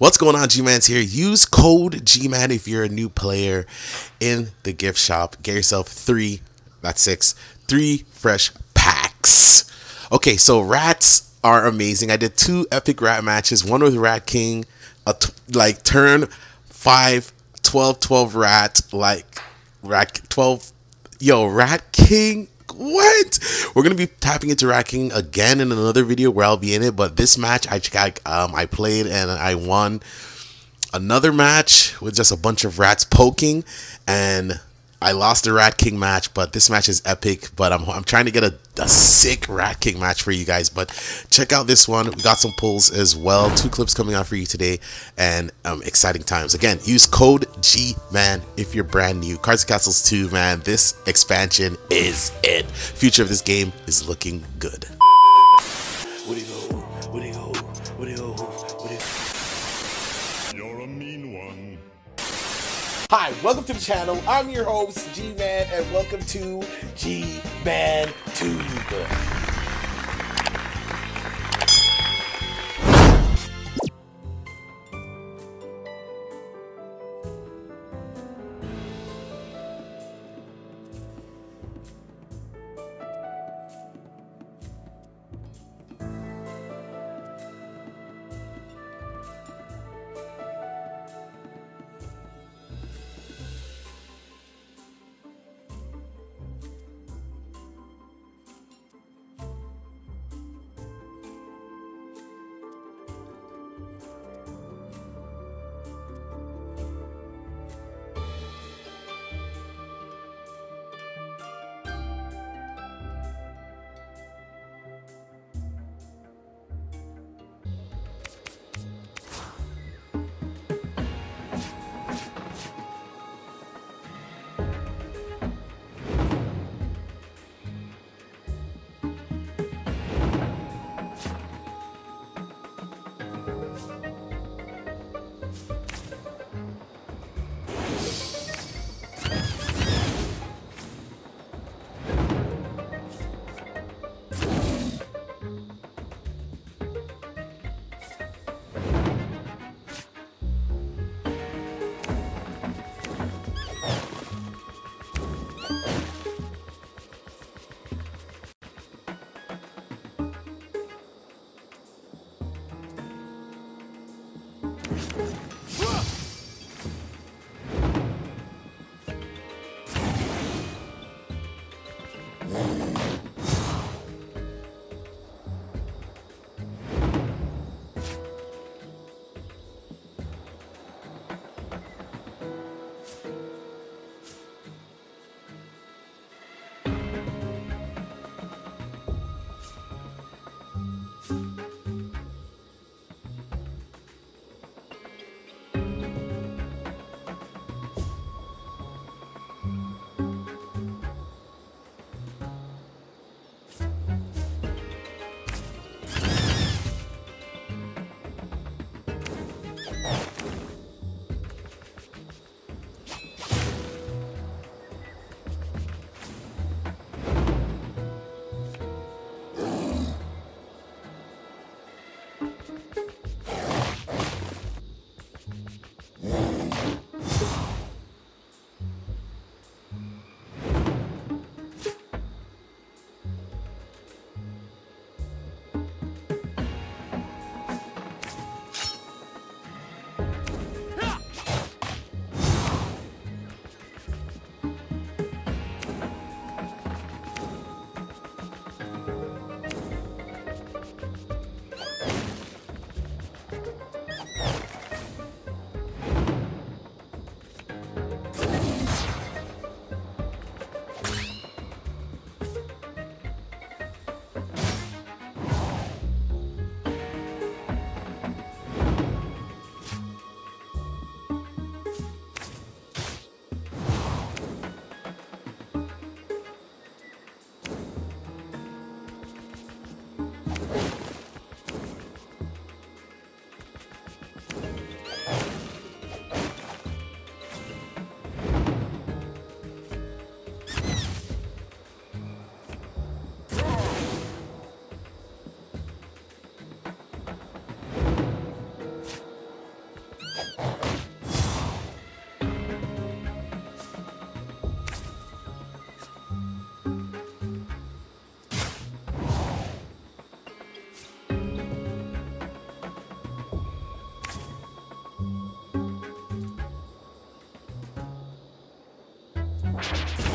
What's going on, G-Mans here? Use code G-Man if you're a new player in the gift shop. Get yourself three, that's six, three fresh packs. Okay, so rats are amazing. I did two epic rat matches, one with Rat King, a t- like turn 5, 12, 12 rat, like rat 12, yo, Rat King what? We're gonna be tapping into Rat King again in another video where I'll be in it. But this match, I um I played and I won another match with just a bunch of rats poking, and I lost the Rat King match, but this match is epic. But I'm, I'm trying to get a, a sick Rat King match for you guys. But check out this one. We got some pulls as well. Two clips coming out for you today, and um, exciting times. Again, use code G Man if you're brand new. Cards Castles 2, man. This expansion is it. Future of this game is looking good. Hi, welcome to the channel. I'm your host, G Man, and welcome to G Man Tube. Huh.